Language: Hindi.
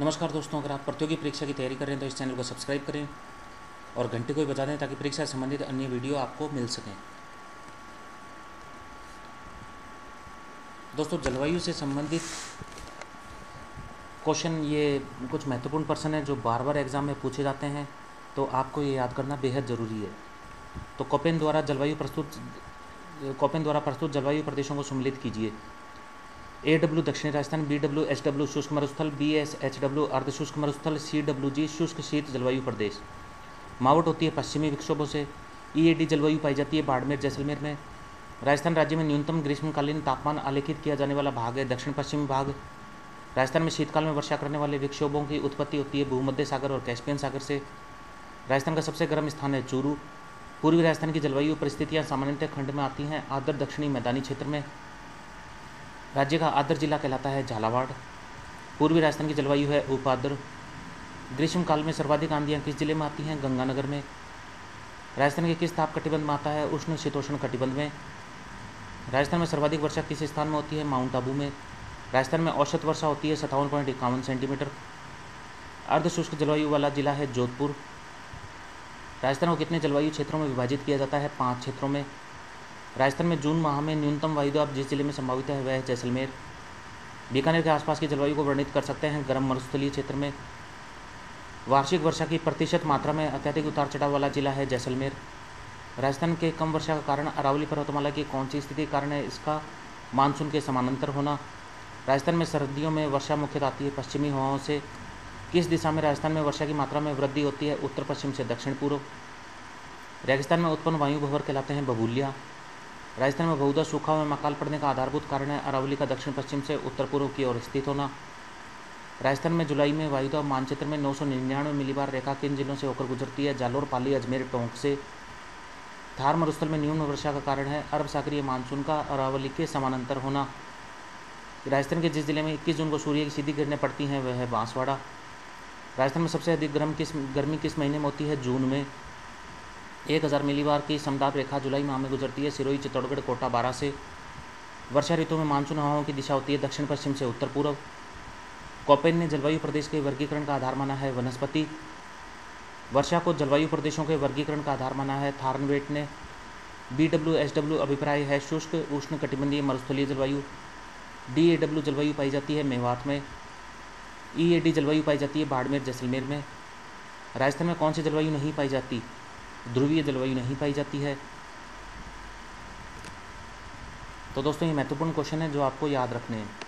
नमस्कार दोस्तों, अगर आप प्रतियोगी परीक्षा की तैयारी कर रहे हैं तो इस चैनल को सब्सक्राइब करें और घंटे को भी बता दें ताकि परीक्षा से संबंधित अन्य वीडियो आपको मिल सकें। दोस्तों, जलवायु से संबंधित क्वेश्चन, ये कुछ महत्वपूर्ण प्रश्न हैं जो बार बार एग्ज़ाम में पूछे जाते हैं तो आपको ये याद करना बेहद ज़रूरी है। तो कोपेन द्वारा जलवायु प्रस्तुत, कोपेन द्वारा प्रस्तुत जलवायु प्रदेशों को सम्मिलित कीजिए। ए डब्ल्यू दक्षिणी Rajasthan B W H W शुष्क मरुस्थल बी एस एच डब्ल्यू अर्ध शुष्क मरुस्थल सी डब्ल्यू जी शुष्क शीत जलवायु प्रदेश। मावट होती है पश्चिमी विक्षोभों से। ई ए डी जलवायु पाई जाती है बाड़मेर, जैसलमेर में। राजस्थान राज्य में न्यूनतम ग्रीष्मकालीन तापमान आलेखित किया जाने वाला भाग है दक्षिण पश्चिमी भाग। राजस्थान में शीतकाल में वर्षा करने वाले विक्षोभों की उत्पत्ति होती है भूमध्य सागर और कैस्पियन सागर से। राजस्थान का सबसे गर्म स्थान है चूरू। पूर्वी राजस्थान की जलवायु परिस्थितियाँ सामान्यतः खंड में आती हैं आदर दक्षिणी मैदानी क्षेत्र में। राज्य का आदर जिला कहलाता है झालावाड़। पूर्वी राजस्थान की जलवायु है उपाद्र। ग्रीष्मकाल में सर्वाधिक आंधियाँ किस ज़िले में आती हैं? गंगानगर में। राजस्थान के किस ताप कटिबंध में आता है? उष्ण शीतोष्ण कटिबंध में। राजस्थान में सर्वाधिक वर्षा किस स्थान में होती है? माउंट आबू में। राजस्थान में औसत वर्षा होती है सत्तावन पॉइंट इक्यावन सेंटीमीटर। अर्धशुष्क जलवायु वाला जिला है जोधपुर। राजस्थान को कितने जलवायु क्षेत्रों में विभाजित किया जाता है? पाँच क्षेत्रों में। राजस्थान में जून माह में न्यूनतम वायुदाब जिस ज़िले में संभावित है, वह जैसलमेर। बीकानेर के आसपास की जलवायु को वर्णित कर सकते हैं। गर्म मरुस्थलीय क्षेत्र में वार्षिक वर्षा की प्रतिशत मात्रा में अत्यधिक उतार चढ़ाव वाला जिला है जैसलमेर। राजस्थान के कम वर्षा का कारण अरावली पर्वतमाला की कौन सी स्थिति कारण है, इसका मानसून के समानांतर होना। राजस्थान में सर्दियों में वर्षा मुख्यतः आती है पश्चिमी हवाओं से। किस दिशा में राजस्थान में वर्षा की मात्रा में वृद्धि होती है उत्तर पश्चिम से दक्षिण पूर्व रेगिस्तान में उत्पन्न वायु भवर कहलाते हैं बबूलिया। राजस्थान में बहुधा सूखा में मकाल पड़ने का आधारभूत कारण है। अरावली का दक्षिण पश्चिम से उत्तर पूर्व की ओर स्थित होना। राजस्थान में जुलाई में वायुदा मानचित्र में नौ सौ निन्यानवे मिलीबार रेखा किन जिलों से होकर गुजरती है। जालोर, पाली, अजमेर टोंक से थार मरुस्थल में न्यून वर्षा का कारण है। अरब सागरीय मानसून का अरावली के समानांतर होना। राजस्थान के जिस ज़िले में इक्कीस जून को सूर्य की सीधी किरणें पड़ती हैं, वह है बांसवाड़ा। राजस्थान में सबसे अधिक गर्म किस गर्मी किस महीने में होती है? जून में। एक हज़ार मिलीबार की समदाब रेखा जुलाई माह में गुजरती है। सिरोही, चित्तौड़गढ़, कोटा बारह से वर्षा ऋतु में मानसून हवाओं की दिशा होती है दक्षिण, पश्चिम से उत्तर पूर्व कॉपेन ने जलवायु प्रदेश के वर्गीकरण का आधार माना है वनस्पति। वर्षा को जलवायु प्रदेशों के वर्गीकरण का आधार माना है थार्नवेट ने। बी डब्ल्यू एस डब्ल्यू अभिप्राय है शुष्क, उष्ण, कटिबंधीय, मरुस्थलीय जलवायु। डी ए डब्ल्यू जलवायु पाई जाती है मेवात में। ई ए डी जलवायु पाई जाती है बाड़मेर, जैसलमेर में। राजस्थान में कौन सी जलवायु नहीं पाई जाती? ध्रुवीय जलवायु नहीं पाई जाती है। तो दोस्तों, ये महत्वपूर्ण क्वेश्चन है जो आपको याद रखने हैं।